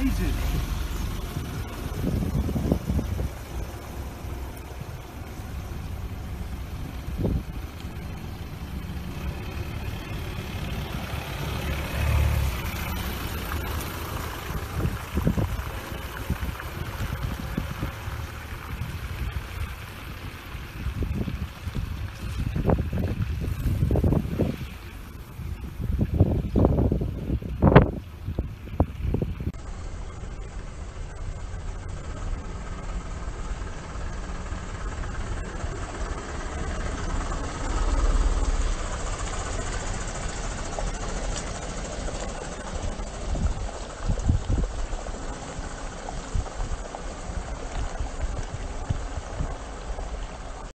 amazing.